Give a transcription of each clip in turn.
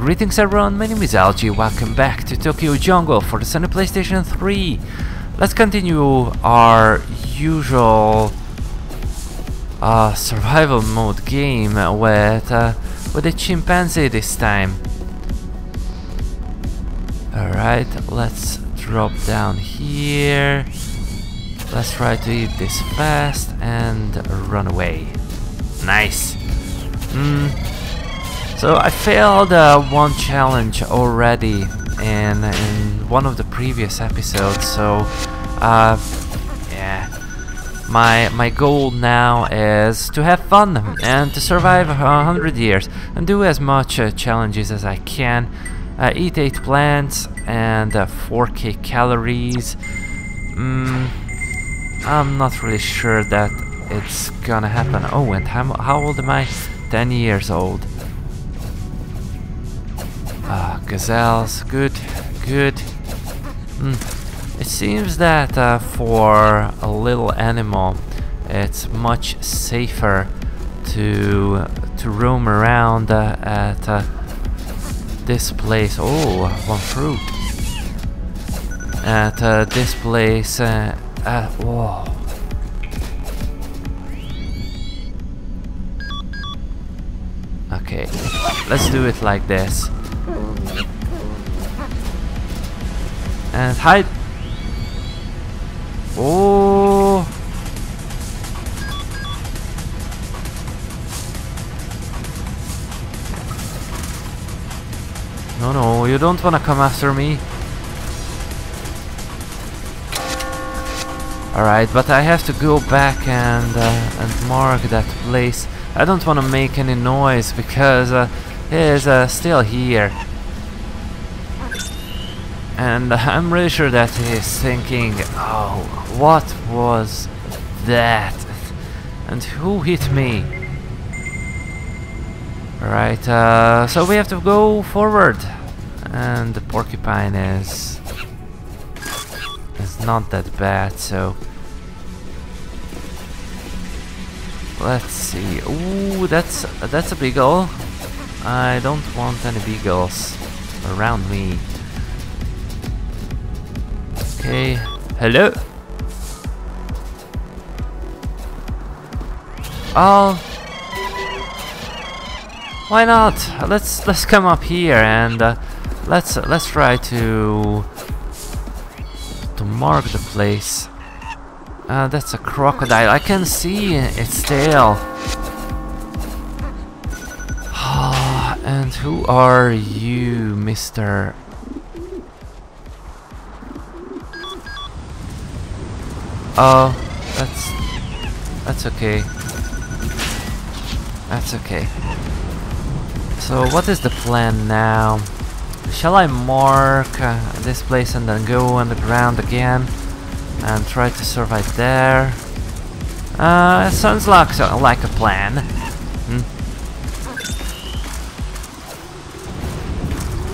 Greetings everyone, my name is Algee, welcome back to Tokyo Jungle for the Sony PlayStation 3. Let's continue our usual uh, survival mode game with, uh, with a chimpanzee this time. Alright, let's drop down here. Let's try to eat this fast and run away. Nice. Mm. So I failed uh, one challenge already in in one of the previous episodes. So uh, yeah, my my goal now is to have fun and to survive a hundred years and do as much uh, challenges as I can. Uh, eat eight plants and 4k uh, calories. Mm, I'm not really sure that it's gonna happen. Oh, and how, how old am I? 10 years old. Gazelles, good, good. Mm. It seems that uh, for a little animal, it's much safer to to roam around uh, at uh, this place. Oh, one fruit. At uh, this place. Uh, whoa. Okay, let's do it like this. And hide. Oh. No, no, you don't want to come after me. Alright, but I have to go back and, uh, and mark that place. I don't want to make any noise because uh, he is uh, still here. And I'm really sure that he's thinking, oh, what was that? And who hit me? Right, uh, so we have to go forward. And the porcupine is... is not that bad, so... Let's see. Ooh, that's that's a beagle. I don't want any beagles around me. Okay. Hello? Oh. Why not? Let's let's come up here and uh, let's let's try to to mark the place. Uh, that's a crocodile. I can see its tail. and who are you, Mister Oh, that's... That's okay. That's okay. So what is the plan now? Shall I mark uh, this place and then go underground again? And try to survive there? Uh, sounds like, so, like a plan. Hmm?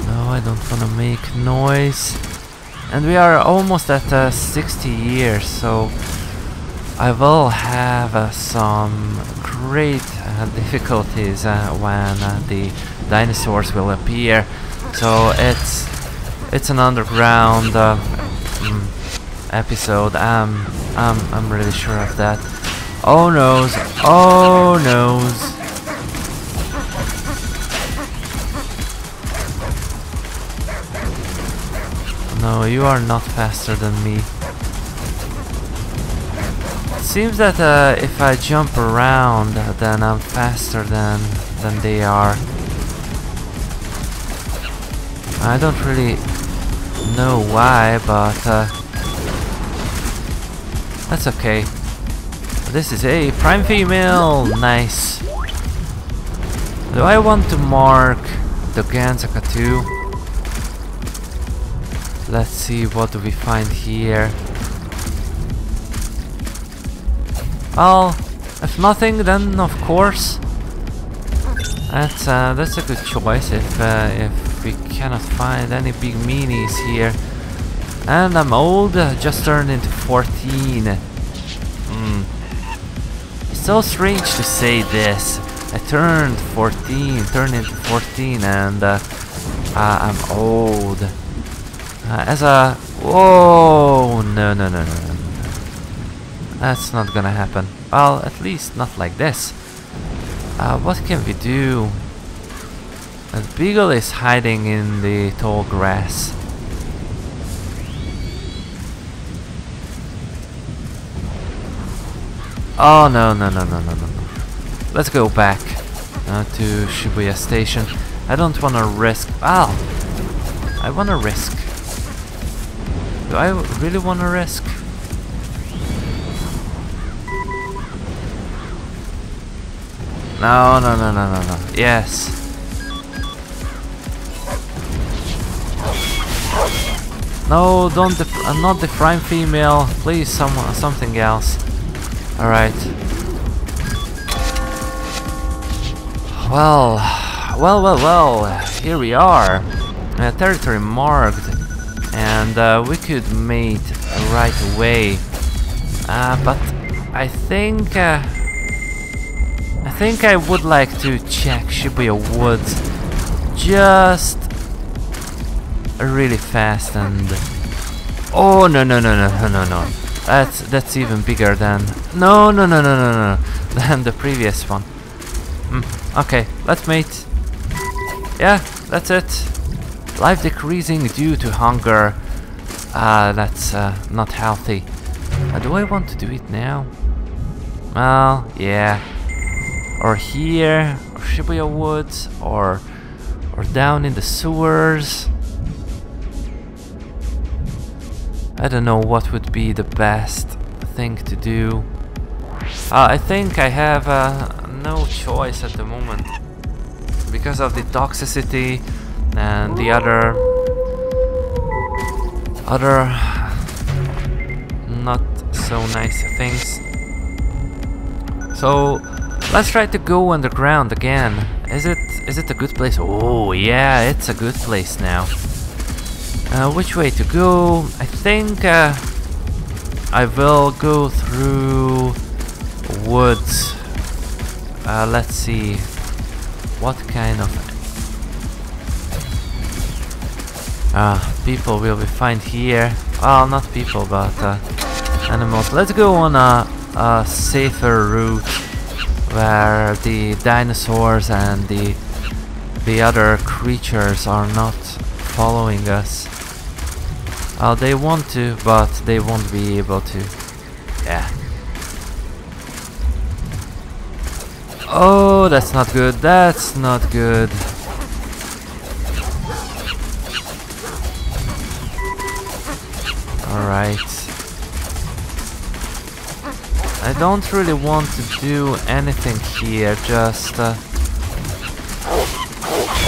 No, I don't want to make noise. And we are almost at uh, 60 years, so I will have uh, some great uh, difficulties uh, when uh, the dinosaurs will appear. So it's it's an underground uh, mm, episode. I'm I'm I'm really sure of that. Oh noes! Oh noes! No, you are not faster than me. Seems that uh, if I jump around, then I'm faster than than they are. I don't really know why, but uh, that's okay. This is a prime female. Nice. Do I want to mark the Gansaka too? Let's see what do we find here. Well, if nothing, then of course that's uh, that's a good choice. If uh, if we cannot find any big minis here, and I'm old, just turned into 14. Mm. It's so strange to say this. I turned 14, turned into 14, and uh, Uh, I'm old. Uh, as a... Whoa! No, no, no, no, no. That's not gonna happen. Well, at least not like this. Uh, what can we do? The beagle is hiding in the tall grass. Oh no no no no no no. Let's go back uh, to Shibuya station. I don't wanna risk oh I wanna risk. Do I really wanna risk? No no no no no no. Yes. No, don't def uh, not the prime female. Please, some something else. Alright. Well, well, well, well, here we are. Uh, territory marked. And uh, we could mate right away. Uh, but I think... Uh, I think I would like to check Shibuya Woods just really fast and... Oh, no, no, no, no, no, no. That's that's even bigger than no no no no no no than the previous one. Mm, okay, let's mate. Yeah, that's it. Life decreasing due to hunger. Ah, that's uh, not healthy. Uh, do I want to do it now? Well, yeah. Or here, or Shibuya Woods, or or down in the sewers. I don't know what would be the best thing to do. Uh, I think I have uh, no choice at the moment because of the toxicity and the other other not so nice things. So let's try to go underground again. Is it is it a good place? Oh yeah, it's a good place now. Uh, which way to go? I think uh, I will go through woods. Uh, let's see what kind of uh, people will be find here. Well, not people, but uh, animals. Let's go on a, a safer route where the dinosaurs and the the other creatures are not following us. Uh, they want to, but they won't be able to. Yeah. Oh, that's not good. That's not good. Alright. I don't really want to do anything here, just... Uh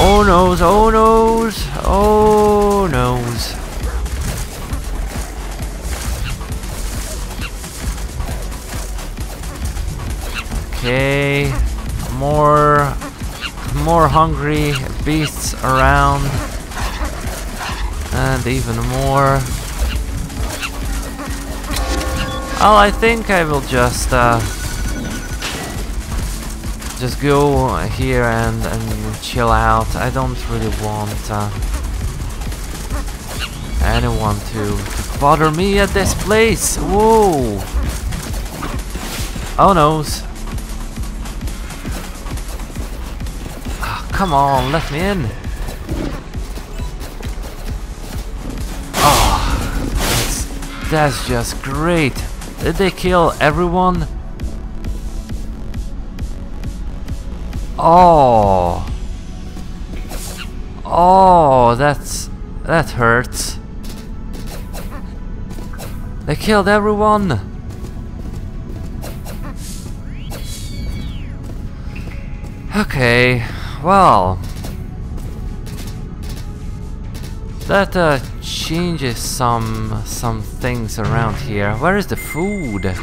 oh noes, oh noes, oh noes. Okay, more, more hungry beasts around, and even more. Well, I think I will just, uh, just go here and, and chill out. I don't really want uh, anyone to, to bother me at this place. Whoa! Oh noes. Come on, let me in. Oh, that's, that's just great. Did they kill everyone? Oh. Oh, that's... that hurts. They killed everyone! Okay, well, that uh, changes some some things around here. Where is the food?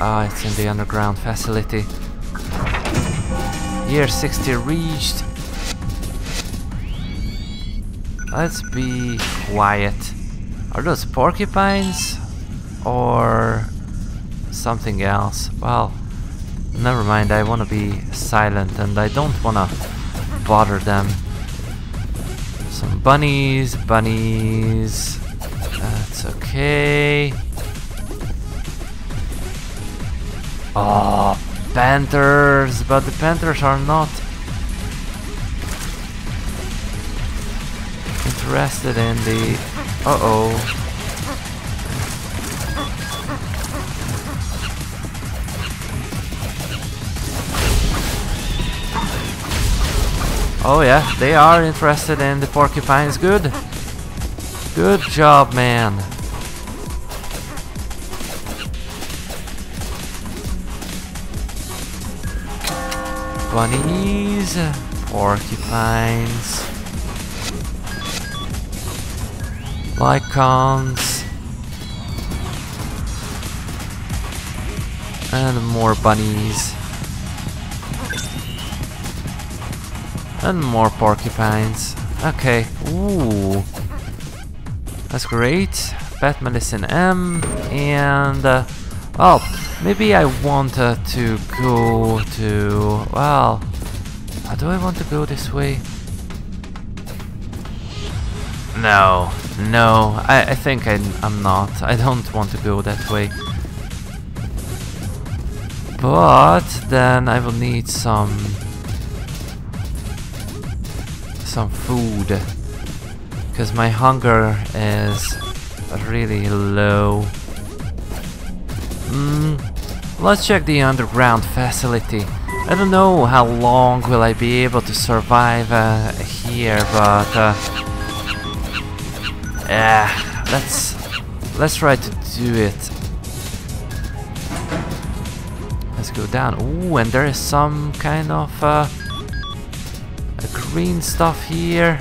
Ah, it's in the underground facility. Year 60 reached. Let's be quiet. Are those porcupines? Or something else? Well, Never mind, I wanna be silent and I don't wanna bother them. Some bunnies, bunnies. That's okay. Oh, panthers, but the panthers are not interested in the... Uh-oh. Oh yeah, they are interested in the porcupines. Good. Good job, man. Bunnies, porcupines, lycaons, and more bunnies. And more porcupines. Okay. Ooh. That's great. Bat medicine M. And... Uh, oh, maybe I wanted to go to... Well... Do I want to go this way? No. No. I, I think I, I'm not. I don't want to go that way. But then I will need some some food because my hunger is really low. Mm, let's check the underground facility. I don't know how long will I be able to survive uh, here, but uh, yeah, let's let's try to do it. Let's go down. Ooh, and there is some kind of uh, green stuff here.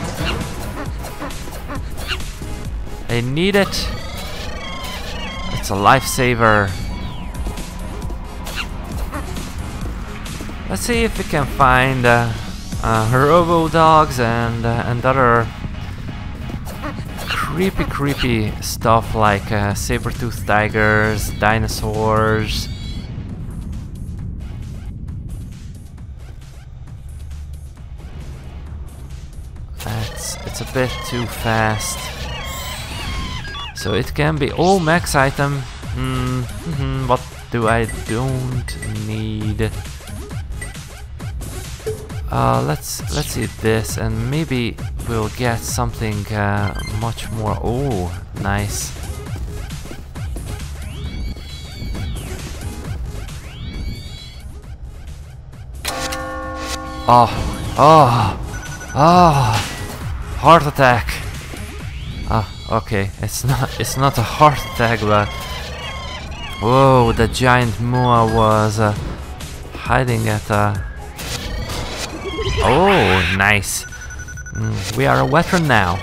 I need it. It's a lifesaver. Let's see if we can find uh, uh, robo dogs and uh, and other creepy creepy stuff like uh, saber-toothed tigers, dinosaurs, it's a bit too fast. So it can be... Oh, max item. Mm -hmm, what do I don't need? Uh, let's let's eat this and maybe we'll get something uh, much more. Oh, nice. Oh, oh, oh. Heart attack. Ah, okay. It's not it's not a heart attack, but whoa, the giant Moa was uh, hiding at a. Oh, nice. Mm, we are a veteran now.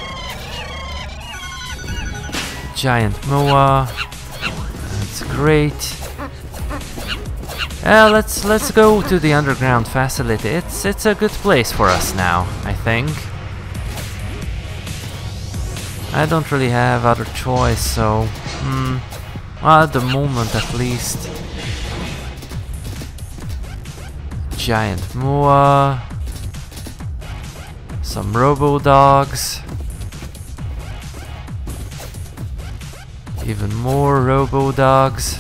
Giant Moa. That's great. Uh, let's let's go to the underground facility. It's it's a good place for us now, I think. I don't really have other choice, so... Hmm... Well, at the moment at least. Giant Moa. Some Robo Dogs. Even more Robo Dogs.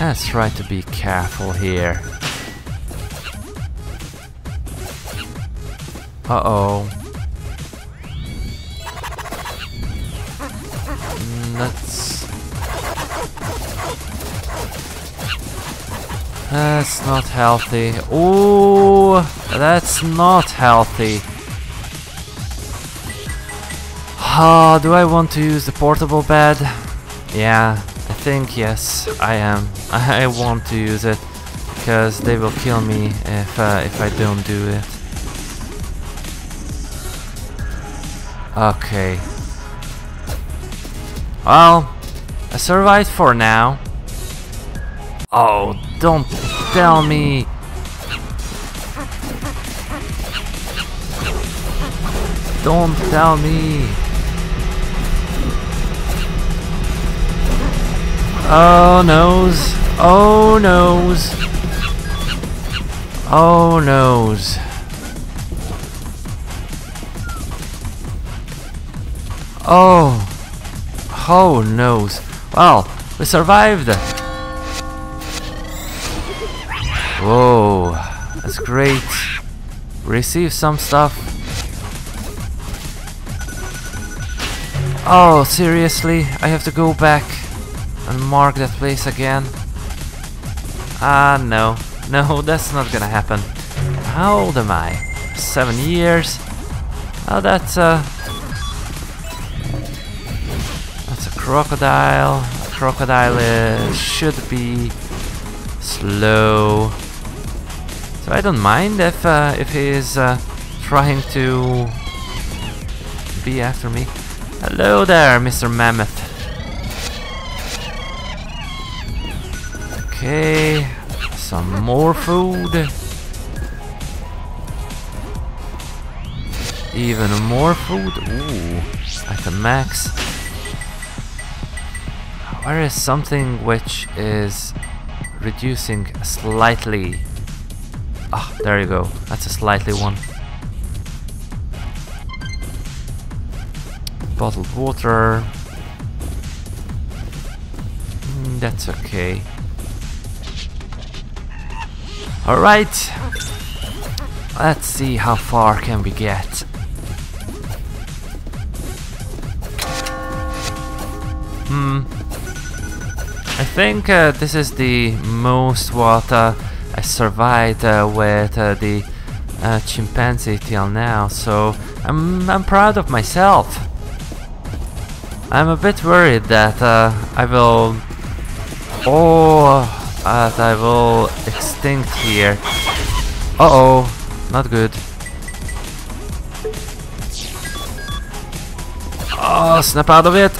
Let's try to be careful here. Uh-oh. That's... That's not healthy. Oh, that's not healthy. Ah, do I want to use the portable bed? Yeah, I think yes, I am. I want to use it because they will kill me if uh, if I don't do it. Okay. Well, I survived for now. Oh, don't tell me. Don't tell me. Oh, noes! Oh, noes! Oh noes. Oh. Oh noes. Well, we survived. Whoa. That's great. Receive some stuff. Oh, seriously? I have to go back and mark that place again? Ah, no. No, that's not gonna happen. How old am I? Seven years? Oh, that's uh... That's a crocodile. A crocodile uh, should be slow. So I don't mind if uh, if he is uh, trying to be after me. Hello there, Mr. Mammoth. Okay, some more food. Even more food. Ooh, at a max. Where is something which is reducing slightly? Ah, there you go. That's a slightly one. Bottled water. Mm, that's okay. Alright. Let's see how far can we get. Hmm. I think uh, this is the most water I survived uh, with uh, the uh, chimpanzee till now, so I'm, I'm proud of myself. I'm a bit worried that I will... Oh, that I will extinct here. Uh-oh, not good. Oh, snap out of it!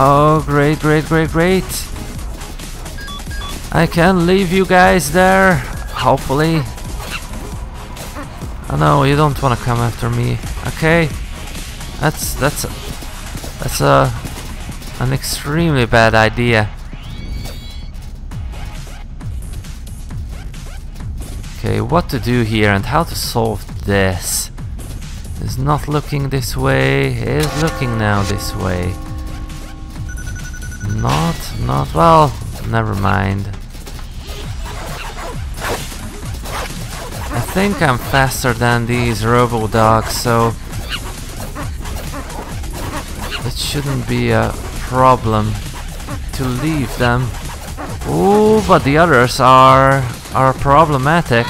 Oh, great, great, great, great. I can leave you guys there, hopefully. Oh no, you don't want to come after me. Okay, that's that's that's a an extremely bad idea. Okay, what to do here and how to solve this? Is not looking this way, is looking now this way. Not, not, well, never mind. I think I'm faster than these robo dogs, so it shouldn't be a problem to leave them. Oh, but the others are are problematic.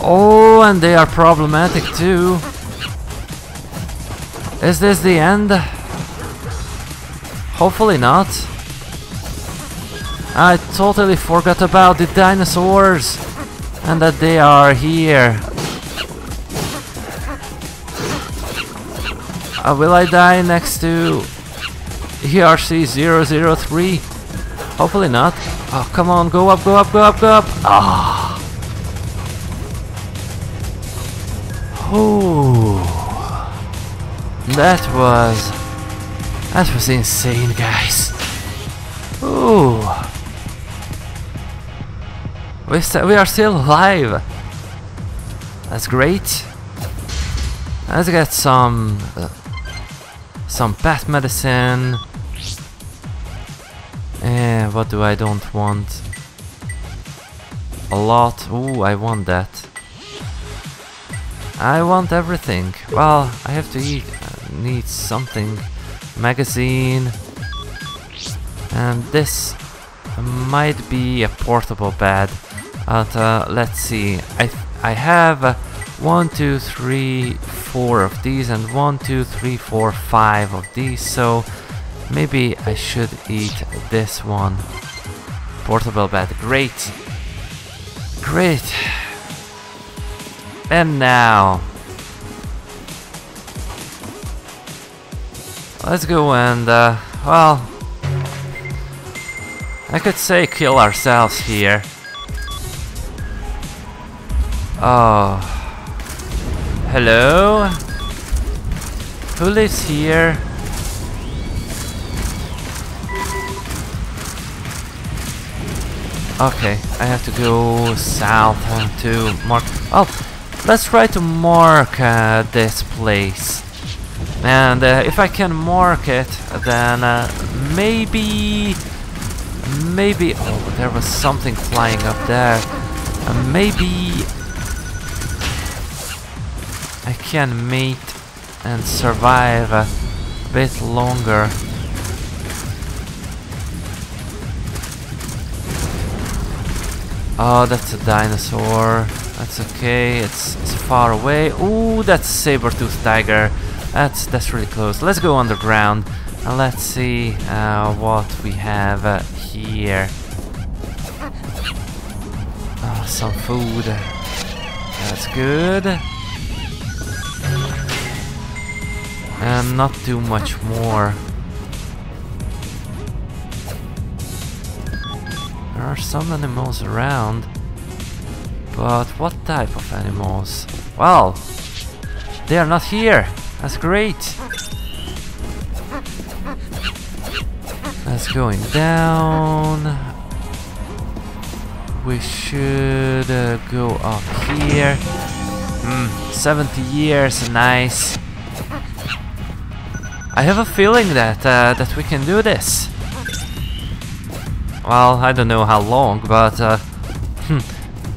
Oh, and they are problematic too. Is this the end? Hopefully not. I totally forgot about the dinosaurs and that they are here. Uh, will I die next to ERC003? Hopefully not. Oh, come on, go up, go up, go up, go up. Ah. Oh. That was that was insane, guys. Ooh. We, we are still alive. That's great. Let's get some uh, some bat medicine. Eh, what do I don't want? A lot. Ooh, I want that. I want everything. Well, I have to eat. I need something magazine. And this might be a portable bed but uh, let's see. I I have uh, one two three four of these and one two three four five of these so maybe I should eat this one. Portable bed. Great. Great. And now Let's go and, uh, well... I could say kill ourselves here. Oh... Hello? Who lives here? Okay, I have to go south to mark... Oh, let's try to mark uh, this place. And uh, if I can mark it, then uh, maybe, maybe. Oh, there was something flying up there. Uh, maybe I can mate and survive a bit longer. Oh, that's a dinosaur. That's okay. It's, it's far away. Ooh, that's a saber-toothed tiger. That's that's really close. Let's go underground and let's see uh, what we have uh, here. Oh, some food. That's good. And not too much more. There are some animals around. But what type of animals? Well, they are not here. That's great. That's going down. We should uh, go up here. Hmm, 70 years, nice. I have a feeling that uh, that we can do this. Well, I don't know how long, but uh,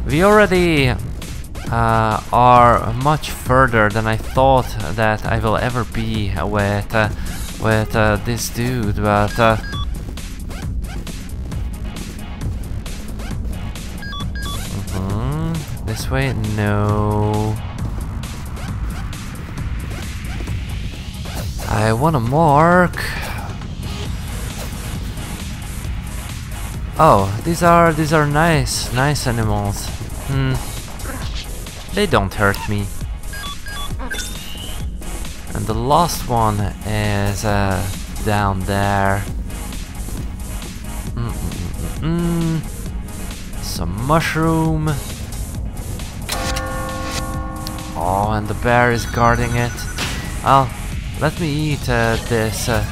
we already uh, are much further than I thought that I will ever be with uh, with uh, this dude. But uh, mhm, this way, no. I want a mark Oh, these are these are nice, nice animals. Hmm. They don't hurt me. And the last one is uh, down there. Mm -mm -mm Some mushroom. Oh, and the bear is guarding it. Oh, let me eat uh, this. Uh...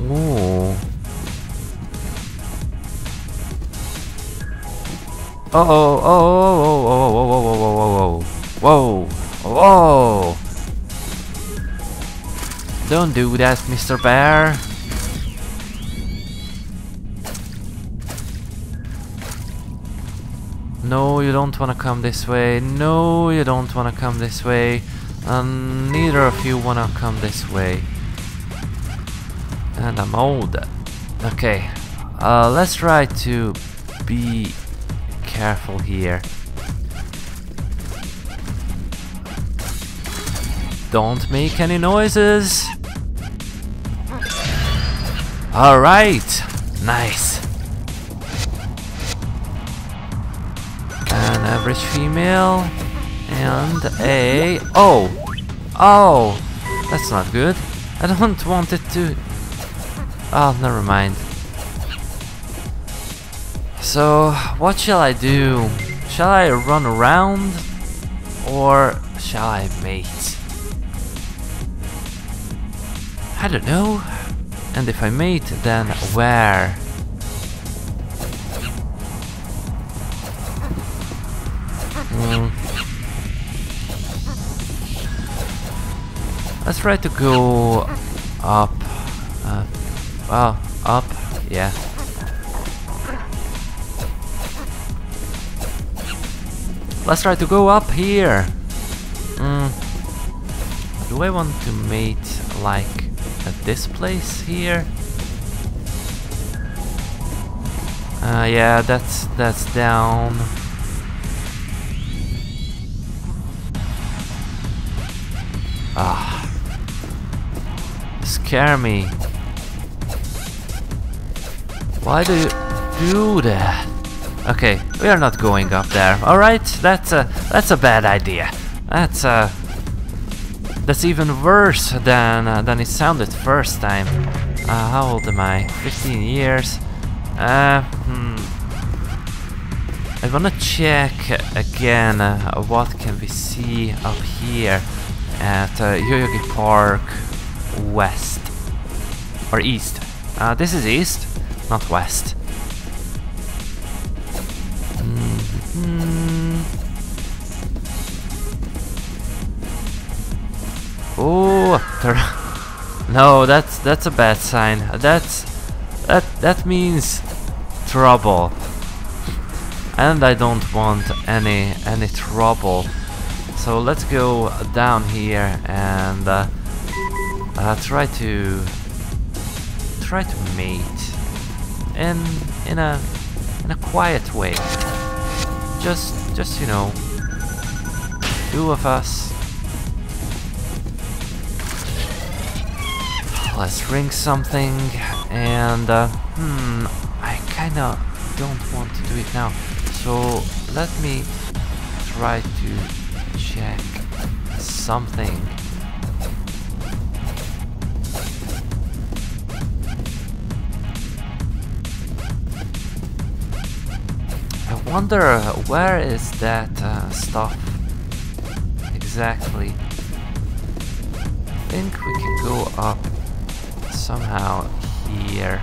Ooh. Uh oh, oh, oh, oh, oh, oh, oh, oh, whoa, whoa, whoa, whoa. Don't do that, Mr. Bear. No, you don't want to come this way. No, you don't want to come this way. And neither of you want to come this way. And I'm old. Okay, uh, let's try to be careful here. Don't make any noises. Alright, nice. An average female and a... Oh! Oh! That's not good. I don't want it to... Oh, never mind. So, what shall I do? Shall I run around? Or shall I mate? I don't know. And if I mate, then where? Hmm. Let's try to go up. Uh, well, up, yeah. Let's try to go up here. Mm. Do I want to mate like at this place here? Uh, yeah, that's that's down. Ah, scare me. Why do you do that? Okay, we are not going up there. All right, that's a that's a bad idea. That's uh that's even worse than uh, than it sounded first time. Uh, how old am I? 15 years. Uh, hmm. I wanna check again uh, what can we see up here at uh, Yoyogi Park West or East. Uh, this is East, not West. Oh, no, that's that's a bad sign. That's that that means trouble, and I don't want any any trouble. So let's go down here and uh, uh, try to try to mate in in a in a quiet way. Just just you know, two of us Let's ring something and uh, hmm, I kinda don't want to do it now. So let me try to check something. I wonder where is that uh, stuff exactly. I think we can go up somehow here.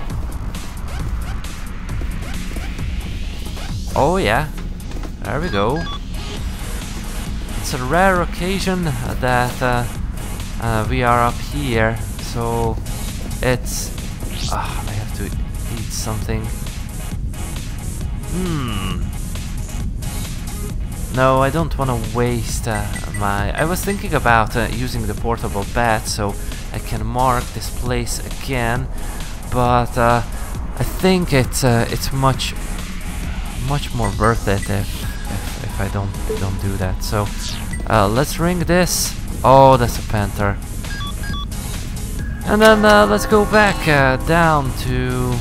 Oh yeah, there we go. It's a rare occasion that uh, uh, we are up here, so it's... Uh, I have to eat something. Hmm. No, I don't want to waste uh, my... I was thinking about uh, using the portable bat, so I can mark this place again, but uh, I think it's uh, it's much much more worth it if, if, if I don't don't do that. So uh, let's ring this. Oh, that's a panther. And then uh, let's go back uh, down to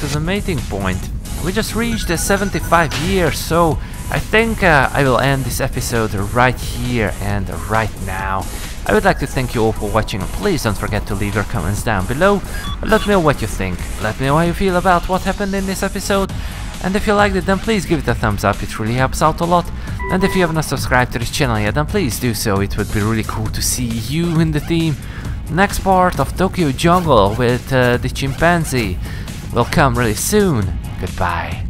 to the mating point. We just reached the 75 years, so I think uh, I will end this episode right here and right now. I would like to thank you all for watching and please don't forget to leave your comments down below. Let me know what you think, let me know how you feel about what happened in this episode and if you liked it then please give it a thumbs up, it really helps out a lot. And if you haven't subscribed to this channel yet then please do so, it would be really cool to see you in the team. Next part of Tokyo Jungle with uh, the chimpanzee will come really soon. Goodbye.